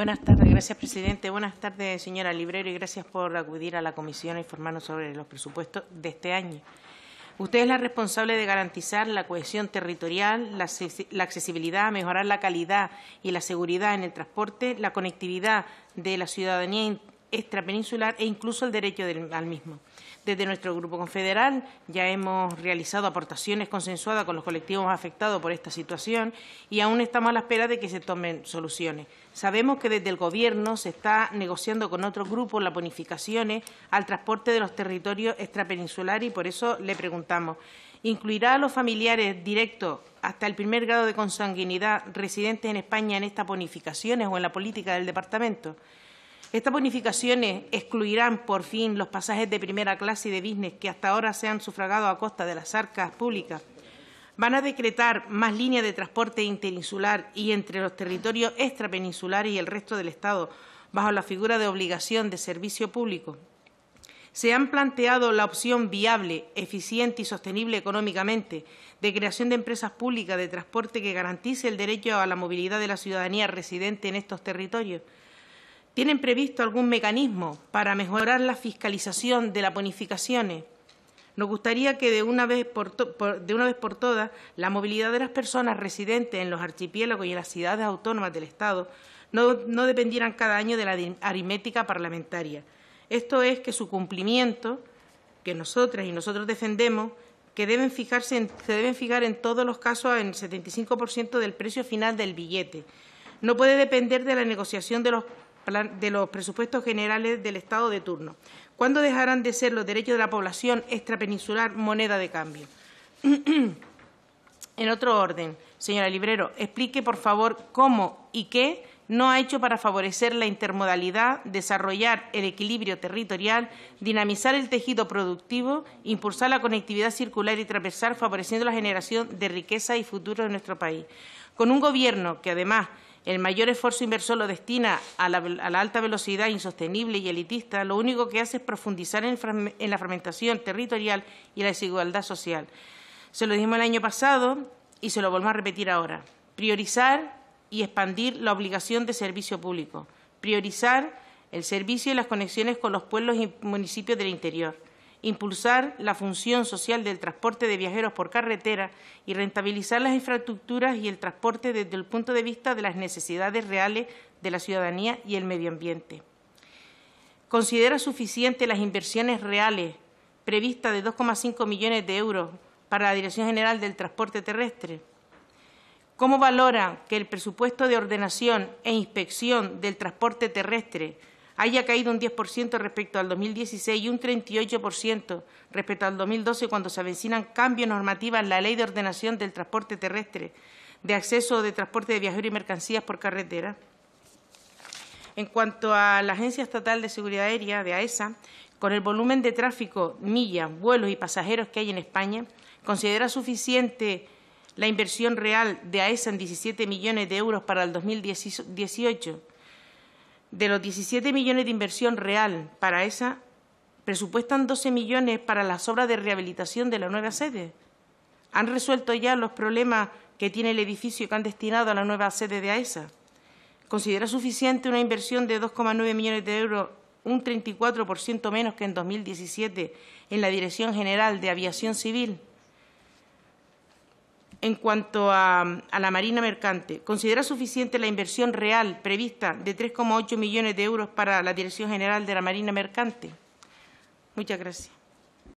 Buenas tardes, gracias, presidente. Buenas tardes, señora Librero, y gracias por acudir a la comisión a informarnos sobre los presupuestos de este año. Usted es la responsable de garantizar la cohesión territorial, la, accesibilidad, mejorar la calidad y la seguridad en el transporte, la conectividad de la ciudadanía extrapeninsular e incluso el derecho al mismo. Desde nuestro Grupo Confederal ya hemos realizado aportaciones consensuadas con los colectivos afectados por esta situación y aún estamos a la espera de que se tomen soluciones. Sabemos que desde el Gobierno se está negociando con otros grupos las bonificaciones al transporte de los territorios extrapeninsulares y por eso le preguntamos, ¿incluirá a los familiares directos hasta el primer grado de consanguinidad residentes en España en estas bonificaciones o en la política del Departamento? Estas bonificaciones excluirán por fin los pasajes de primera clase y de business que hasta ahora se han sufragado a costa de las arcas públicas. Van a decretar más líneas de transporte interinsular y entre los territorios extrapeninsulares y el resto del Estado bajo la figura de obligación de servicio público. Se han planteado la opción viable, eficiente y sostenible económicamente de creación de empresas públicas de transporte que garantice el derecho a la movilidad de la ciudadanía residente en estos territorios. ¿Tienen previsto algún mecanismo para mejorar la fiscalización de las bonificaciones? Nos gustaría que de una, vez por de una vez por todas la movilidad de las personas residentes en los archipiélagos y en las ciudades autónomas del Estado no, no dependieran cada año de la aritmética parlamentaria. Esto es que su cumplimiento, que nosotras y nosotros defendemos, que deben fijarse se deben fijar en todos los casos en el 75% del precio final del billete. No puede depender de la negociación de los de los presupuestos generales del Estado de turno. ¿Cuándo dejarán de ser los derechos de la población extrapeninsular moneda de cambio? en otro orden, señora Librero, explique, por favor, cómo y qué no ha hecho para favorecer la intermodalidad, desarrollar el equilibrio territorial, dinamizar el tejido productivo, impulsar la conectividad circular y transversal, favoreciendo la generación de riqueza y futuro de nuestro país. Con un Gobierno que, además, el mayor esfuerzo inversor lo destina a la, alta velocidad insostenible y elitista, lo único que hace es profundizar en, la fragmentación territorial y la desigualdad social. Se lo dijimos el año pasado y se lo volvemos a repetir ahora. Priorizar y expandir la obligación de servicio público. Priorizar el servicio y las conexiones con los pueblos y municipios del interior impulsar la función social del transporte de viajeros por carretera y rentabilizar las infraestructuras y el transporte desde el punto de vista de las necesidades reales de la ciudadanía y el medio ambiente. ¿Considera suficiente las inversiones reales previstas de 2,5 millones de euros para la Dirección General del Transporte Terrestre? ¿Cómo valora que el presupuesto de ordenación e inspección del transporte terrestre haya caído un 10% respecto al 2016 y un 38% respecto al 2012 cuando se avecinan cambios normativos en la Ley de Ordenación del Transporte Terrestre de acceso de transporte de viajeros y mercancías por carretera. En cuanto a la Agencia Estatal de Seguridad Aérea, de AESA, con el volumen de tráfico, millas, vuelos y pasajeros que hay en España, ¿considera suficiente la inversión real de AESA en 17 millones de euros para el 2018? De los 17 millones de inversión real para esa, presupuestan 12 millones para las obras de rehabilitación de la nueva sede. ¿Han resuelto ya los problemas que tiene el edificio que han destinado a la nueva sede de AESA? ¿Considera suficiente una inversión de 2,9 millones de euros, un 34% menos que en 2017, en la Dirección General de Aviación Civil? En cuanto a, la Marina Mercante, ¿considera suficiente la inversión real prevista de 3,8 millones de euros para la Dirección General de la Marina Mercante? Muchas gracias.